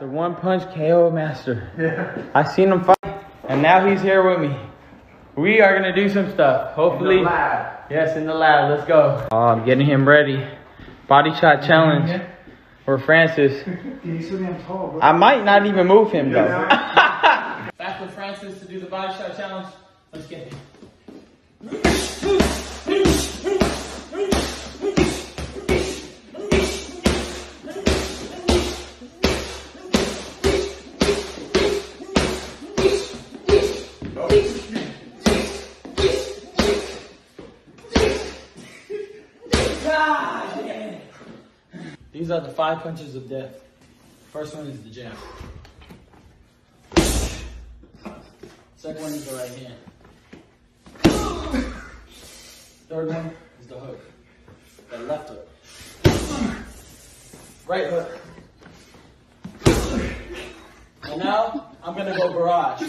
The one punch KO master. Yeah. I seen him fight, and now he's here with me. We are gonna do some stuff. Hopefully, yes, in the lab. Let's go. Oh, I'm getting him ready. Body shot challenge for Francis. He's so damn tall, bro. I might not even move him though. Back with Francis to do the body shot challenge. Let's get it. These are the five punches of death. First one is the jab. Second one is the right hand. Third one is the hook. The left hook. Right hook. And now I'm gonna go barrage.